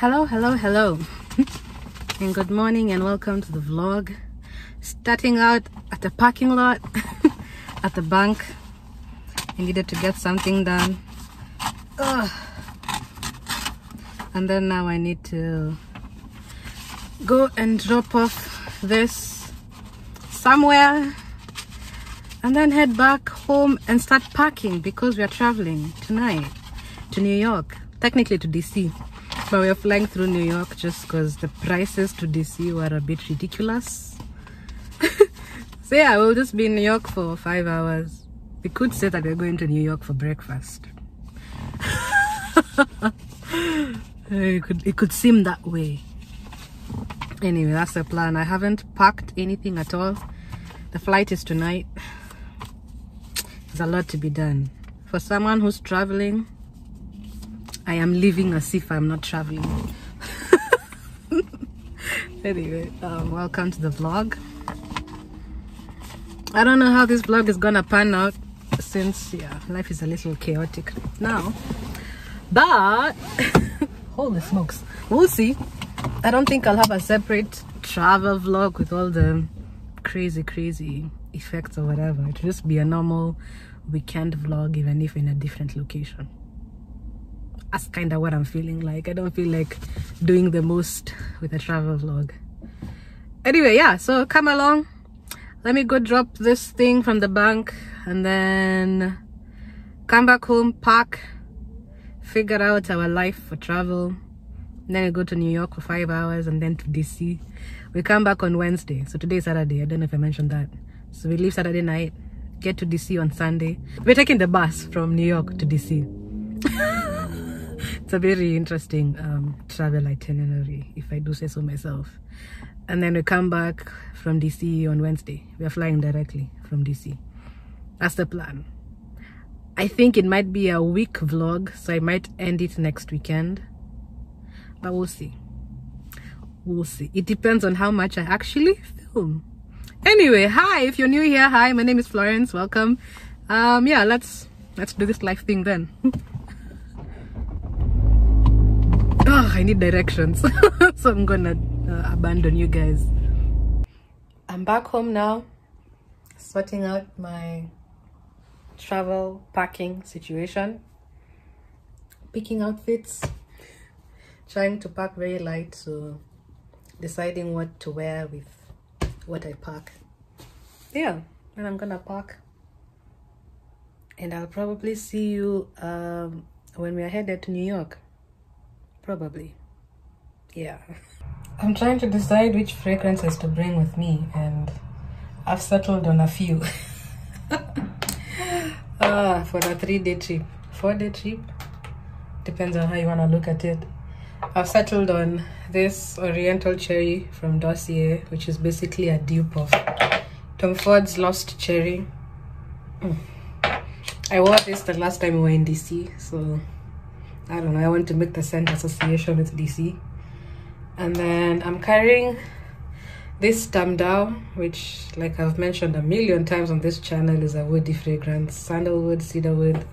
hello hello hello. And good morning and welcome to the vlog. Starting out at the parking lot at the bank. I needed to get something done. Ugh. and then now i need to go and drop off this somewhere and then head back home and start packing because we are traveling tonight to New York, technically to DC, but we are flying through New York just because the prices to DC were a bit ridiculous. so yeah, we'll just be in New York for five hours. We could say that we're going to New York for breakfast. it could it could seem that way. Anyway, that's the plan. I haven't packed anything at all. The flight is tonight. There's a lot to be done. For someone who's traveling, I am living as if I'm not traveling. anyway, um, welcome to the vlog. I don't know how this vlog is gonna pan out since, yeah, life is a little chaotic now. But, holy smokes, we'll see. I don't think I'll have a separate travel vlog with all the crazy, crazy effects or whatever it will just be a normal weekend vlog even if in a different location that's kind of what i'm feeling like i don't feel like doing the most with a travel vlog anyway yeah so come along let me go drop this thing from the bank and then come back home pack figure out our life for travel then I go to New York for five hours and then to DC. We come back on Wednesday. So today is Saturday. I don't know if I mentioned that. So we leave Saturday night, get to DC on Sunday. We're taking the bus from New York to DC. it's a very interesting um, travel itinerary, if I do say so myself. And then we come back from DC on Wednesday. We are flying directly from DC. That's the plan. I think it might be a week vlog, so I might end it next weekend. But we'll see. We'll see. It depends on how much I actually film anyway hi if you're new here hi my name is florence welcome um yeah let's let's do this life thing then oh i need directions so i'm gonna uh, abandon you guys i'm back home now sorting out my travel packing situation picking outfits trying to pack very light so deciding what to wear with what I pack. Yeah, and I'm gonna pack. And I'll probably see you um, when we are headed to New York. Probably. Yeah. I'm trying to decide which fragrances to bring with me and I've settled on a few. ah, for a three-day trip. Four-day trip? Depends on how you want to look at it. I've settled on this Oriental Cherry from Dossier, which is basically a dupe of Tom Ford's Lost Cherry. Mm. I wore this the last time we were in DC, so I don't know. I want to make the scent association with DC. And then I'm carrying this Tam Dao, which, like I've mentioned a million times on this channel, is a woody fragrance. Sandalwood, cedarwood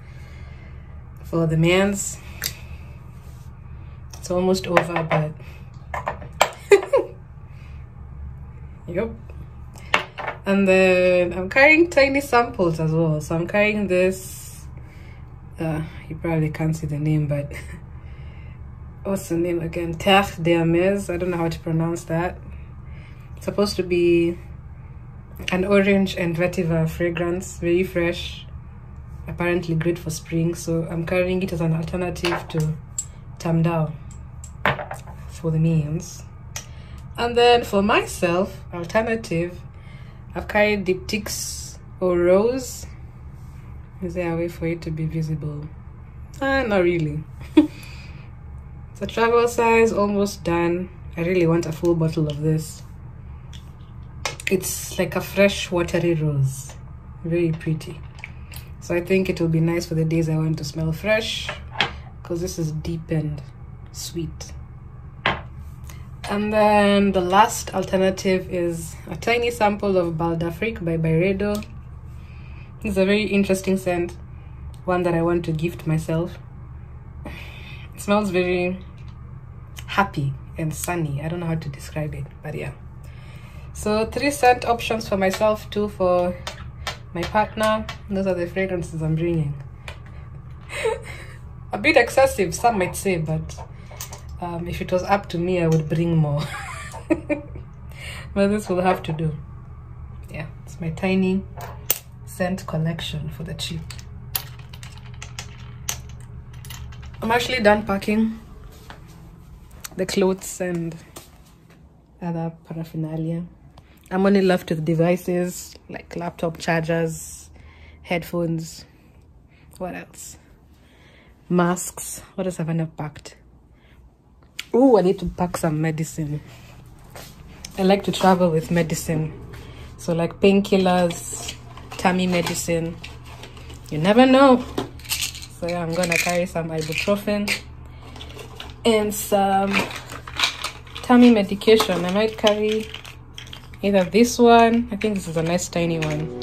for the men's it's almost over but yep and then i'm carrying tiny samples as well so i'm carrying this uh you probably can't see the name but what's the name again? Terre d'hermes i don't know how to pronounce that. It's supposed to be an orange and vetiver fragrance very fresh apparently great for spring. So i'm carrying it as an alternative to tam dao for the means. And then for myself alternative i've carried Diptyque's Eau Rose is there a way for it to be visible? Ah not really. A travel size almost done. I really want a full bottle of this. It's like a fresh watery rose. Very pretty. So i think it will be nice for the days i want to smell fresh because this is deep and sweet. And then the last alternative is a tiny sample of Bal d'Afrique by Byredo. It's a very interesting scent, one that I want to gift myself. It smells very happy and sunny. I don't know how to describe it, but yeah. So three scent options for myself, two for my partner. Those are the fragrances I'm bringing. a bit excessive, some might say, but um, if it was up to me, I would bring more. but this will have to do. Yeah, it's my tiny scent collection for the cheap. I'm actually done packing the clothes and other paraphernalia. I'm only left with devices like laptop chargers, headphones, what else? Masks. What else have I not packed? Oh, I need to pack some medicine. I like to travel with medicine. So like painkillers, tummy medicine. You never know. So I'm gonna carry some ibuprofen and some tummy medication. I might carry either this one. I think this is a nice tiny one.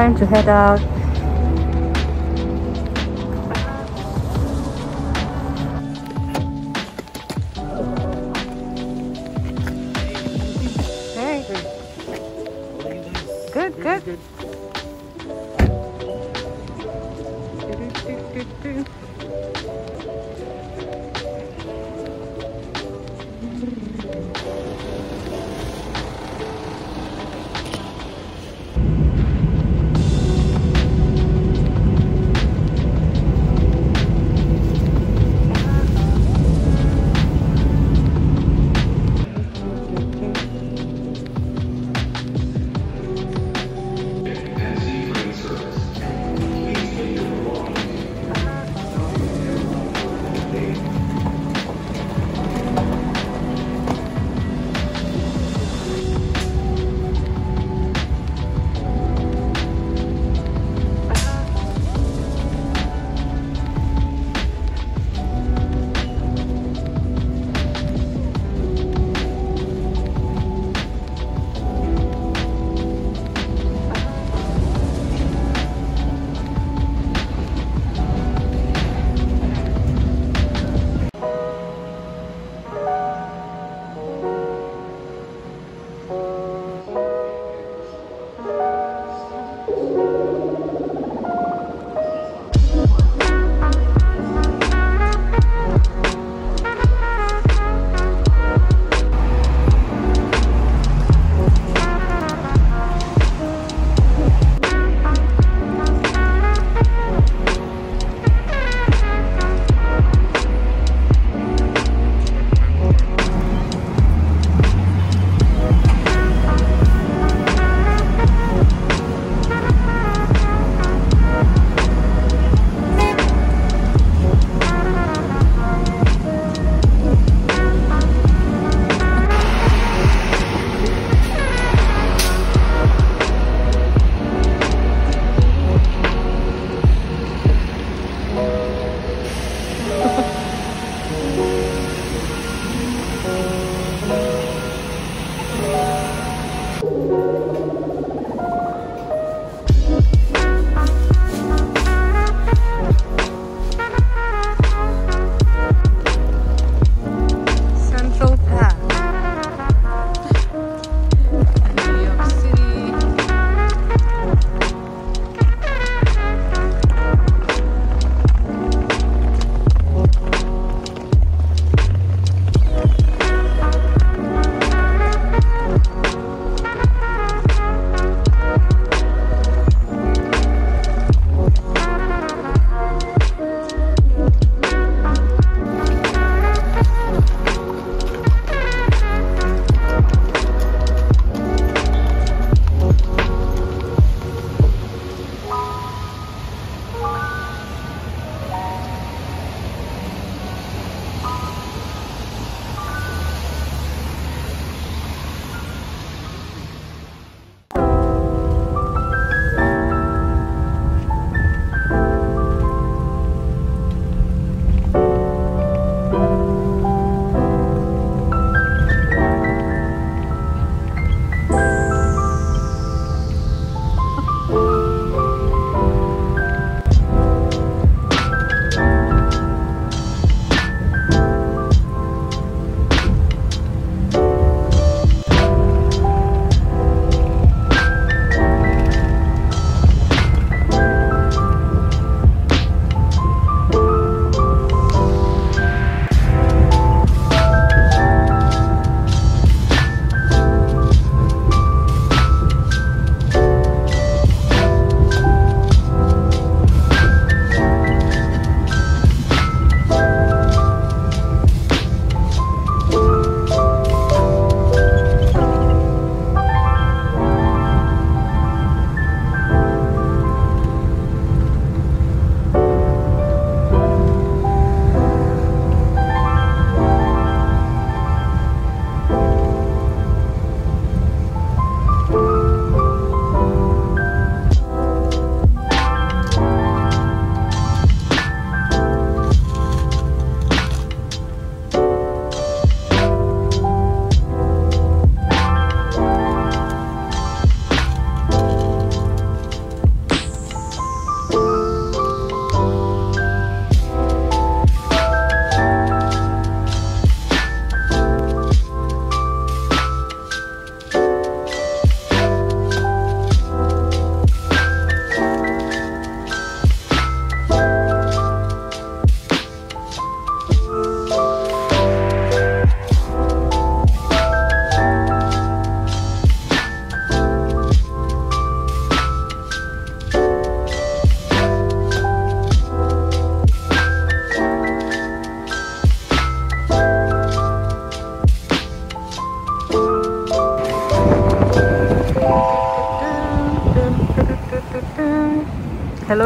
Time to head out.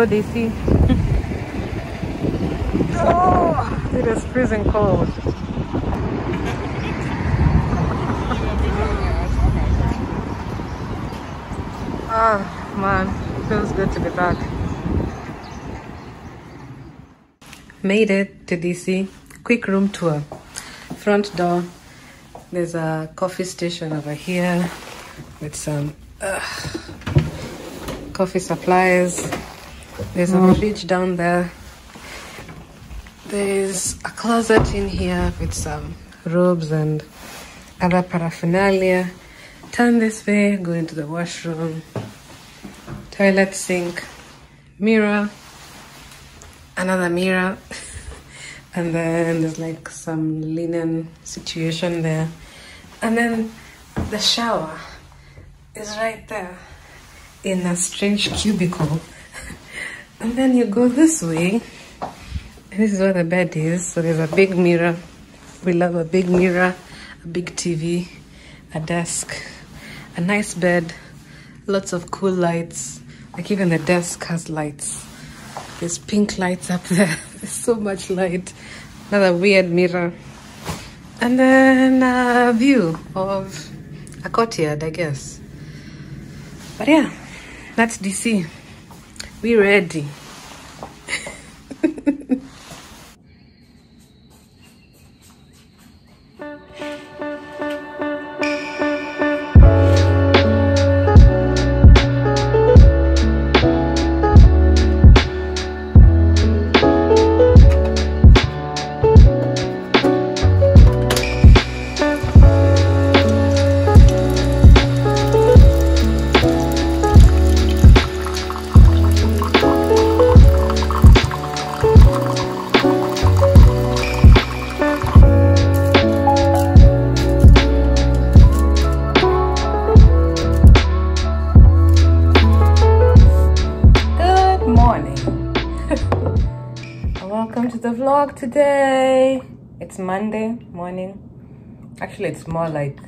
DC. oh, it is freezing cold. Ah, oh, man, feels good to be back. Made it to DC. Quick room tour. Front door. There's a coffee station over here with some uh, coffee supplies. There's a mm. fridge down there. There's a closet in here with some robes and other paraphernalia. Turn this way, go into the washroom, toilet sink, mirror, another mirror, and then there's like some linen situation there. And then the shower is right there in a strange cubicle. And then you go this way. This is where the bed is. So there's a big mirror. We love a big mirror, a big TV, a desk, a nice bed, lots of cool lights. Like even the desk has lights. There's pink lights up there. There's so much light. Another weird mirror. And then a view of a courtyard, I guess. But yeah, that's DC. We ready. Actually it's more like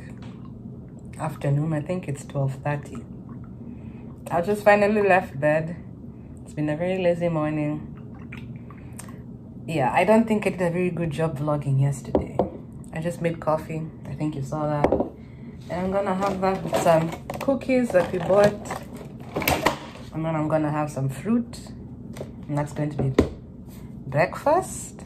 afternoon. I think it's 12:30. i just finally left bed. It's been a very lazy morning. Yeah i don't think i did a very good job vlogging yesterday. I just made coffee. I think you saw that. And i'm gonna have that with some cookies that we bought. And then i'm gonna have some fruit. And that's going to be breakfast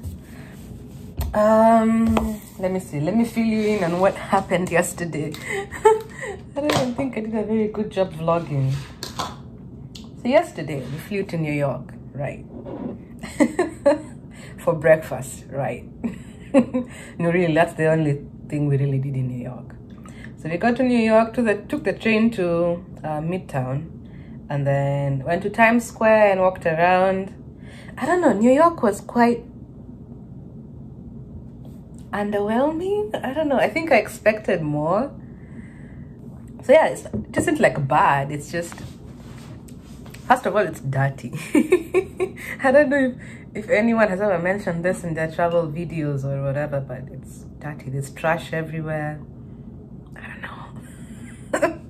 um let me see. Let me fill you in on what happened yesterday. I don't even think i did a very good job vlogging. So yesterday we flew to new york right? For breakfast right? No really that's the only thing we really did in new york. So we got to new york to the took the train to uh, midtown and then went to times square and walked around. I don't know, New York was quite underwhelming. I don't know. I think I expected more. So yeah, it isn't like bad. It's just, first of all, it's dirty. I don't know if, if anyone has ever mentioned this in their travel videos or whatever, but it's dirty. There's trash everywhere. I don't know.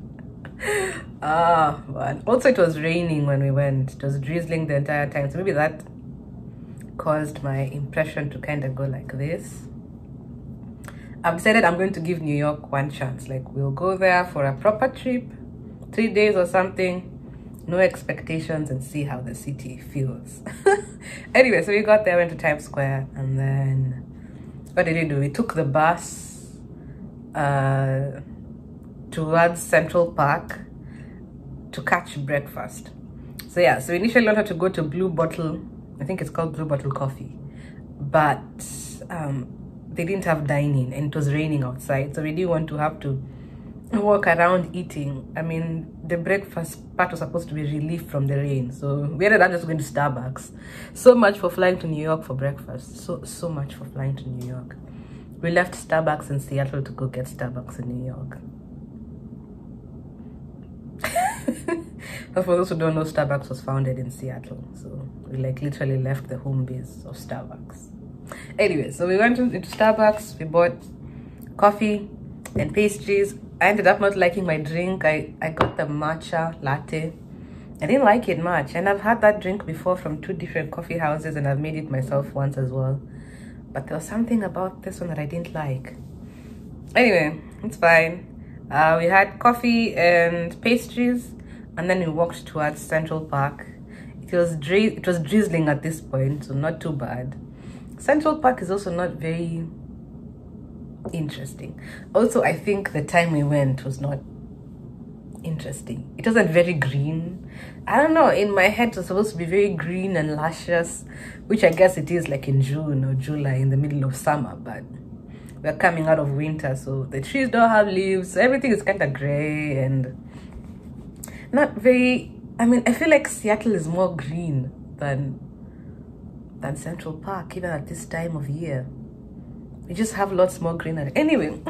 ah, but also it was raining when we went. It was drizzling the entire time. So maybe that caused my impression to kind of go like this. I've decided I'm going to give New York one chance. Like we'll go there for a proper trip, three days or something, no expectations and see how the city feels. anyway, so we got there, went to Times Square and then what did we do? We took the bus uh, towards Central Park to catch breakfast. So yeah, so initially I wanted to go to Blue Bottle I think it's called Blue Bottle Coffee. But um, they didn't have dining and it was raining outside. So we didn't want to have to walk around eating. I mean, the breakfast part was supposed to be relief from the rain. So we ended up just going to Starbucks. So much for flying to New York for breakfast. So, so much for flying to New York. We left Starbucks in Seattle to go get Starbucks in New York. but for those who don't know, Starbucks was founded in Seattle. So we like literally left the home base of Starbucks. Anyway, so we went into Starbucks, we bought coffee and pastries. I ended up not liking my drink. I, I got the matcha latte. I didn't like it much. And I've had that drink before from two different coffee houses and I've made it myself once as well. But there was something about this one that I didn't like. Anyway, it's fine. Uh, we had coffee and pastries and then we walked towards Central Park. It was, it was drizzling at this point, so not too bad. Central Park is also not very interesting. Also, I think the time we went was not interesting. It wasn't very green. I don't know, in my head it was supposed to be very green and luscious, which I guess it is like in June or July in the middle of summer, but we're coming out of winter, so the trees don't have leaves, everything is kind of gray and not very, I mean, I feel like Seattle is more green than than Central Park, even at this time of year. We just have lots more greenery. Anyway,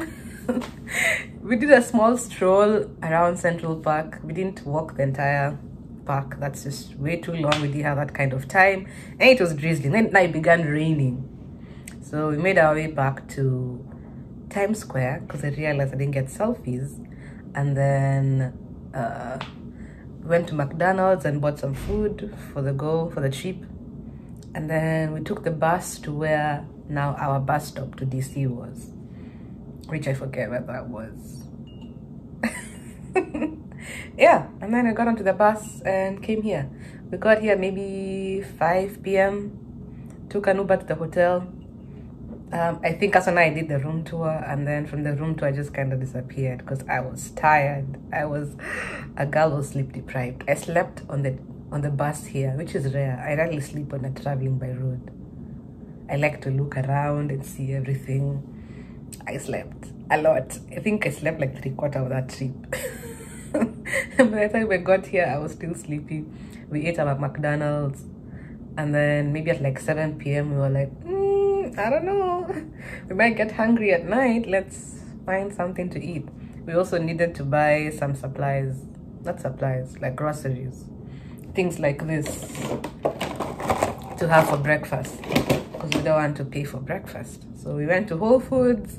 we did a small stroll around Central Park. We didn't walk the entire park. That's just way too long. We didn't have that kind of time. And it was drizzling. Then it began raining. So we made our way back to Times Square because I realized I didn't get selfies. And then uh, went to McDonald's and bought some food for the go, for the trip. And then we took the bus to where now our bus stop to DC was which I forget where that was. yeah, and then I got onto the bus and came here. We got here maybe 5 p.m. Took an Uber to the hotel. Um, I think Asana I did the room tour and then from the room tour I just kind of disappeared because I was tired. I was a girl was sleep deprived. I slept on the on the bus here, which is rare. I rarely sleep when I'm traveling by road. I like to look around and see everything. I slept a lot. I think I slept like three quarter of that trip. By the time we got here, I was still sleepy. We ate at McDonald's, and then maybe at like 7 p.m. we were like, mm, I don't know, we might get hungry at night. Let's find something to eat. We also needed to buy some supplies, not supplies, like groceries, things like this to have for breakfast. Because we don't want to pay for breakfast. So we went to Whole Foods.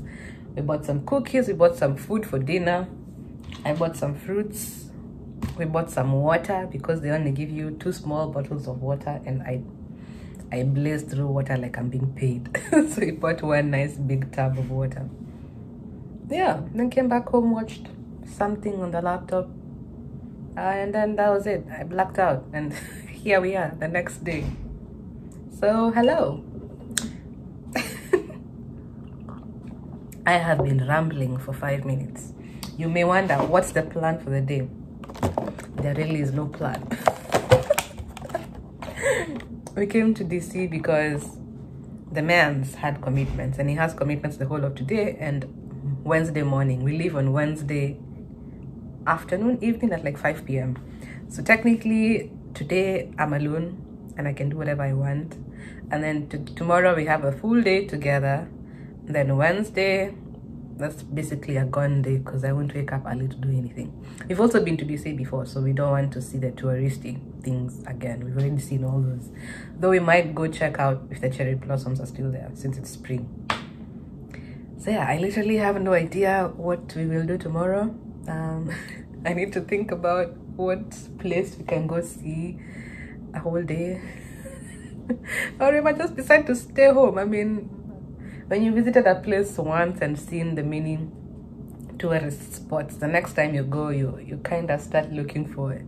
We bought some cookies. We bought some food for dinner. I bought some fruits. We bought some water because they only give you two small bottles of water and i i blazed through water like i'm being paid. So we bought one nice big tub of water. Yeah then came back home watched something on the laptop Uh, and then that was it i blacked out and here we are the next day so hello I have been rambling for five minutes. You may wonder, what's the plan for the day? There really is no plan. we came to DC because the man's had commitments and he has commitments the whole of today and Wednesday morning. We leave on Wednesday afternoon, evening at like 5 p.m. So technically today I'm alone and I can do whatever I want. And then tomorrow we have a full day together. Then wednesday that's basically a gone day because i won't wake up early to do anything. We've also been to dc before so we don't want to see the touristy things again. We've already seen all those. Though we might go check out if the cherry blossoms are still there since it's spring. So yeah i literally have no idea what we will do tomorrow um i need to think about what place we can go see a whole day. Or we might just decide to stay home. I mean when you visited a place once and seen the many tourist spots the next time you go you you kind of start looking for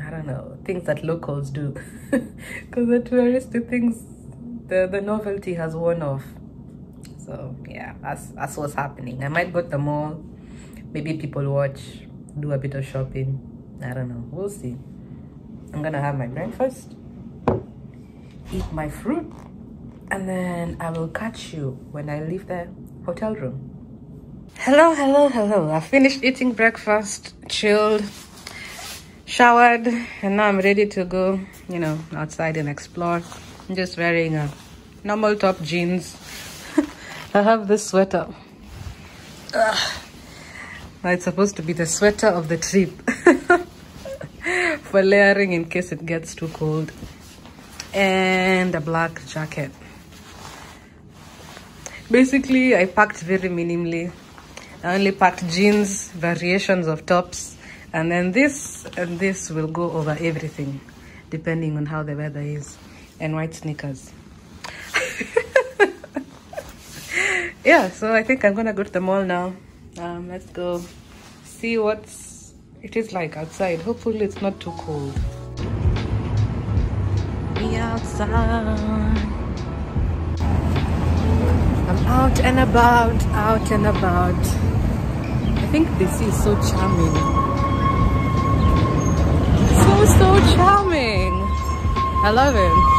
i don't know things that locals do. Because the touristy things the the novelty has worn off. So yeah that's that's what's happening. I might go to the mall maybe people watch do a bit of shopping i don't know we'll see i'm gonna have my breakfast eat my fruit and then I will catch you when I leave the hotel room. Hello, hello, hello. I finished eating breakfast, chilled, showered, and now I'm ready to go, you know, outside and explore. I'm just wearing a normal top jeans. I have this sweater. Ugh. It's supposed to be the sweater of the trip. For layering in case it gets too cold. And a black jacket. Basically i packed very minimally. I only packed jeans variations of tops and then this and this will go over everything depending on how the weather is and white sneakers. Yeah so i think i'm gonna go to the mall now um, let's go see what's it is like outside. Hopefully it's not too cold. Be outside. I'm out and about out and about. I think this is so charming. So so charming. I love it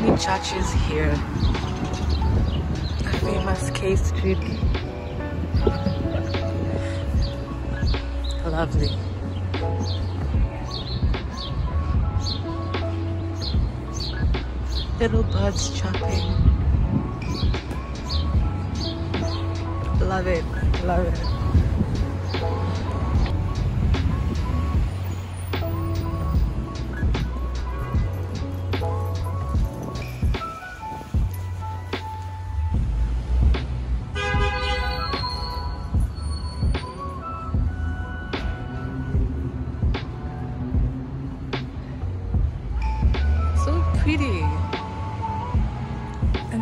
many churches here. Famous K Street. Lovely. Little birds chirping. Love it, love it.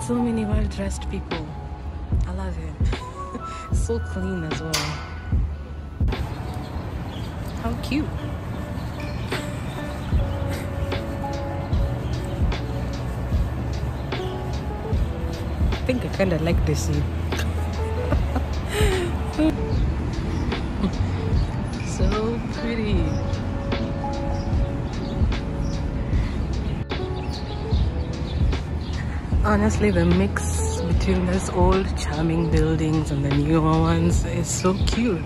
So many well dressed people. I love it. so clean as well. How cute. I think I kind of like this scene. so pretty. Honestly the mix between those old charming buildings and the newer ones is so cute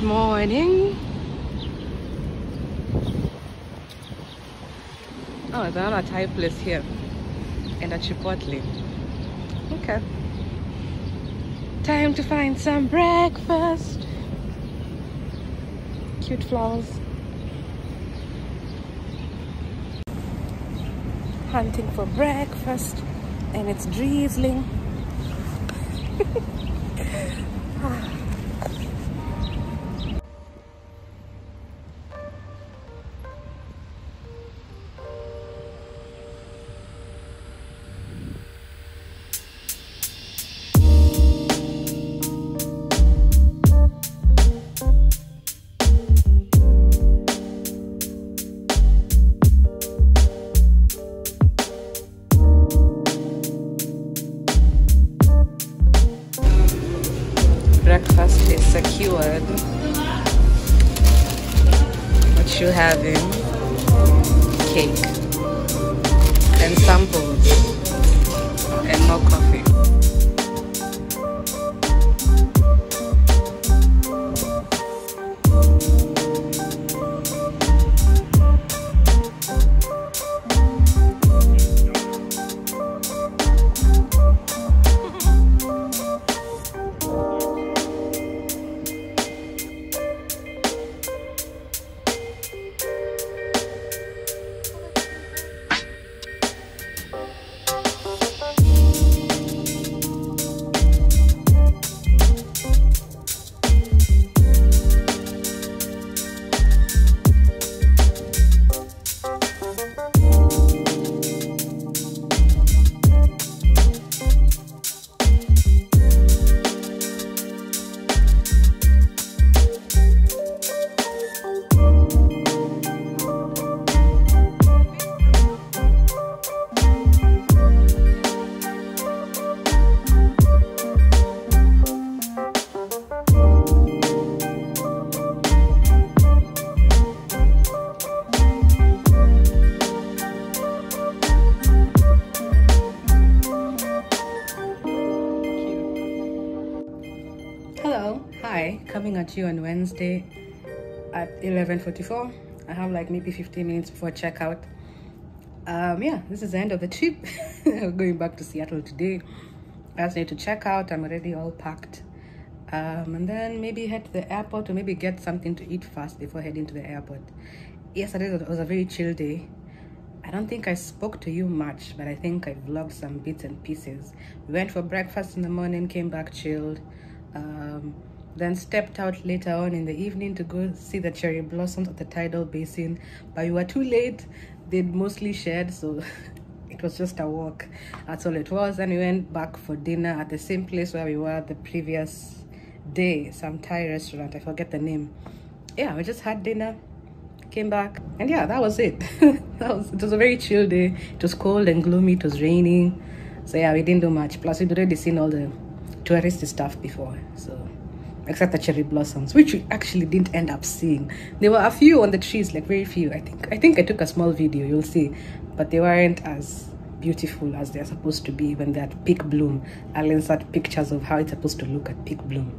Good morning. Oh, they're on a Thai place here. And a Chipotle. Okay. Time to find some breakfast. Cute flowers. Hunting for breakfast. And it's drizzling. at you on Wednesday at 11.44. I have like maybe 15 minutes before checkout. Um, yeah, this is the end of the trip. Going back to Seattle today. I just need to check out. I'm already all packed. Um, and then maybe head to the airport or maybe get something to eat first before heading to the airport. Yesterday was a very chill day. I don't think I spoke to you much, but I think I vlogged some bits and pieces. We went for breakfast in the morning, came back chilled, um, then stepped out later on in the evening to go see the cherry blossoms at the tidal basin. But we were too late. They'd mostly shared, so it was just a walk. That's all it was. And we went back for dinner at the same place where we were the previous day, some Thai restaurant. I forget the name. Yeah, we just had dinner came back and yeah that was it that was it was a very chill day it was cold and gloomy it was raining so yeah we didn't do much plus we'd already seen all the touristy stuff before so except the cherry blossoms which we actually didn't end up seeing. There were a few on the trees like very few i think. I think i took a small video you'll see. But they weren't as beautiful as they're supposed to be when they're at peak bloom. I'll insert pictures of how it's supposed to look at peak bloom.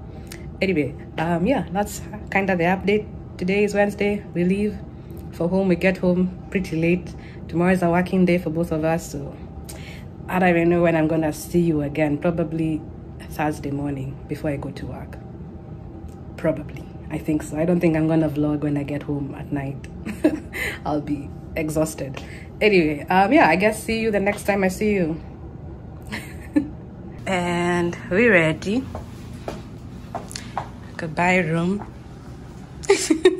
Anyway um yeah that's kind of the update. Today is wednesday. We leave for home. We get home pretty late. Tomorrow is a working day for both of us so i don't even know when i'm gonna see you again. Probably thursday morning before i go to work probably. I think so. I don't think i'm gonna vlog when i get home at night. I'll be exhausted. Anyway um yeah i guess see you the next time i see you. And we're ready? Goodbye room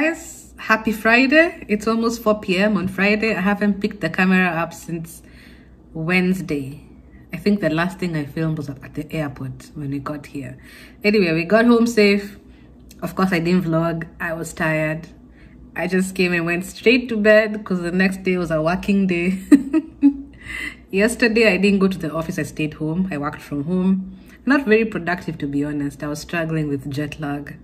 guys. Happy Friday. It's almost 4 p.m. on Friday. I haven't picked the camera up since Wednesday. I think the last thing I filmed was at the airport when we got here. Anyway, we got home safe. Of course, I didn't vlog. I was tired. I just came and went straight to bed because the next day was a working day. Yesterday, I didn't go to the office. I stayed home. I worked from home. Not very productive, to be honest. I was struggling with jet lag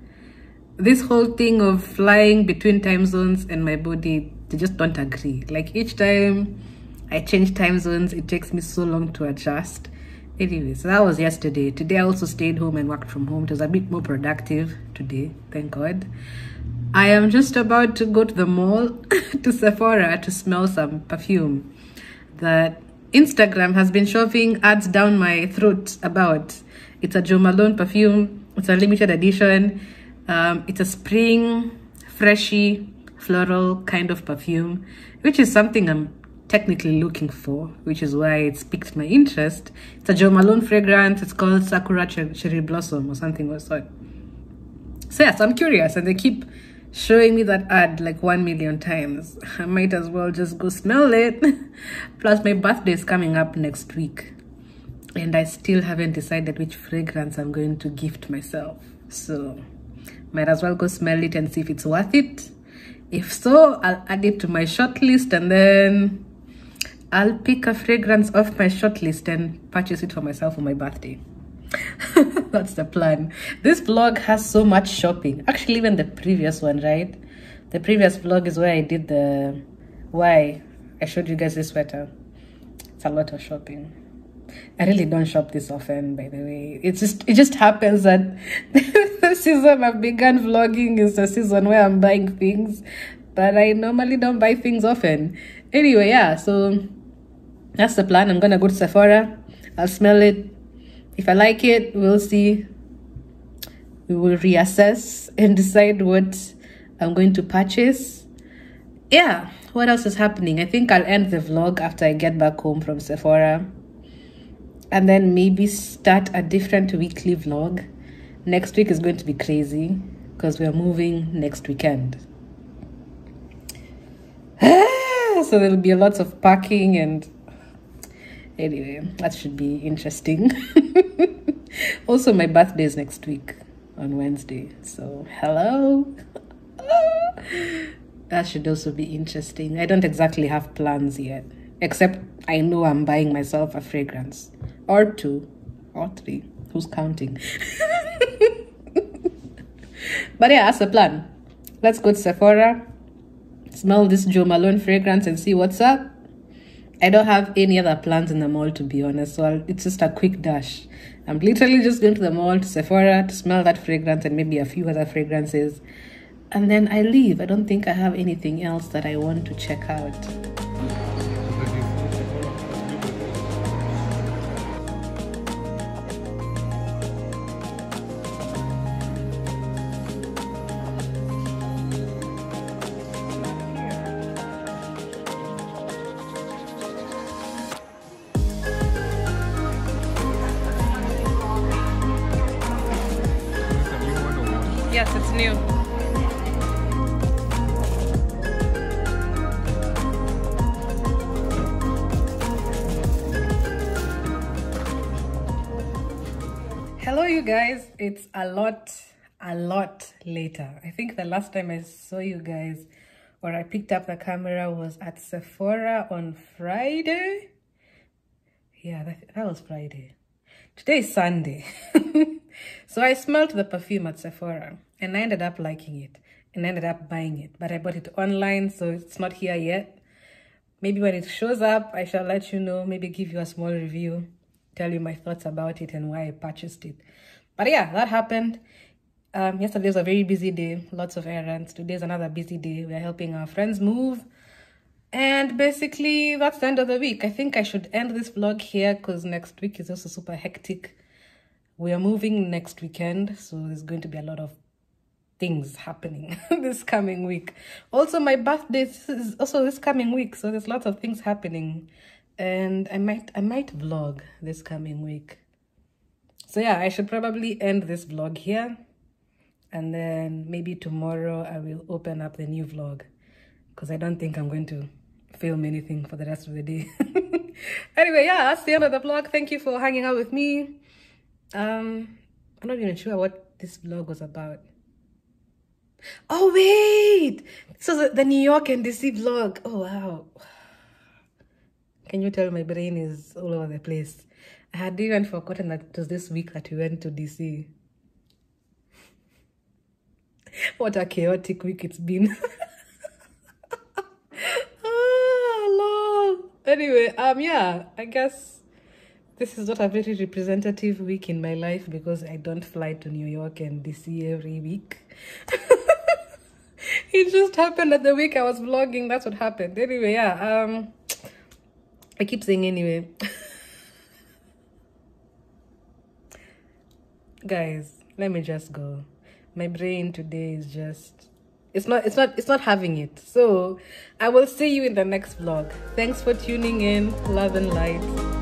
this whole thing of flying between time zones and my body they just don't agree. Like each time i change time zones it takes me so long to adjust. Anyway so that was yesterday. Today i also stayed home and worked from home. It was a bit more productive today thank god. I am just about to go to the mall to sephora to smell some perfume that instagram has been shoving ads down my throat about. It's a jo malone perfume. It's a limited edition um, it's a spring, freshy, floral kind of perfume, which is something I'm technically looking for, which is why it's piqued my interest. It's a Jo Malone fragrance. It's called Sakura Cherry Blossom or something of so. So yes, I'm curious, and they keep showing me that ad like one million times. I might as well just go smell it. Plus, my birthday is coming up next week, and I still haven't decided which fragrance I'm going to gift myself. So might as well go smell it and see if it's worth it. If so i'll add it to my short list and then i'll pick a fragrance off my short list and purchase it for myself for my birthday. That's the plan. This vlog has so much shopping. Actually even the previous one right? The previous vlog is where i did the why i showed you guys this sweater. It's a lot of shopping I really don't shop this often, by the way. It's just it just happens that the season I've begun vlogging is the season where I'm buying things, but I normally don't buy things often. Anyway, yeah, so that's the plan. I'm gonna go to Sephora. I'll smell it. If I like it, we'll see. We will reassess and decide what I'm going to purchase. Yeah, what else is happening? I think I'll end the vlog after I get back home from Sephora and then maybe start a different weekly vlog. Next week is going to be crazy because we are moving next weekend. so there'll be a lot of packing and anyway, that should be interesting. also, my birthday is next week on Wednesday. So, hello. that should also be interesting. I don't exactly have plans yet, except I know I'm buying myself a fragrance or two or three. Who's counting? but yeah, that's the plan. Let's go to Sephora, smell this Jo Malone fragrance and see what's up. I don't have any other plans in the mall to be honest, so I'll, it's just a quick dash. I'm literally just going to the mall to Sephora to smell that fragrance and maybe a few other fragrances. And then I leave. I don't think I have anything else that I want to check out. It's a lot, a lot later. I think the last time I saw you guys or I picked up the camera was at Sephora on Friday. Yeah, that, that was Friday. Today is Sunday. so I smelled the perfume at Sephora and I ended up liking it and ended up buying it. But I bought it online, so it's not here yet. Maybe when it shows up, I shall let you know, maybe give you a small review, tell you my thoughts about it and why I purchased it. But yeah, that happened. Um, yesterday was a very busy day, lots of errands. Today's another busy day. We're helping our friends move. And basically, that's the end of the week. I think I should end this vlog here because next week is also super hectic. We are moving next weekend, so there's going to be a lot of things happening this coming week. Also, my birthday is also this coming week, so there's lots of things happening, and I might I might vlog this coming week. So yeah, I should probably end this vlog here, and then maybe tomorrow I will open up the new vlog, because I don't think I'm going to film anything for the rest of the day. anyway, yeah, that's the end of the vlog. Thank you for hanging out with me. Um, I'm not even sure what this vlog was about. Oh wait, so the New York and DC vlog. Oh wow. Can you tell my brain is all over the place? I had even forgotten that it was this week that we went to DC. what a chaotic week it's been. ah, Lord. Anyway, um, yeah, I guess this is not a very representative week in my life because I don't fly to New York and DC every week. it just happened that the week I was vlogging. That's what happened. Anyway, yeah. Um, I keep saying anyway. Guys, let me just go. My brain today is just it's not it's not it's not having it. So I will see you in the next vlog. Thanks for tuning in. Love and light.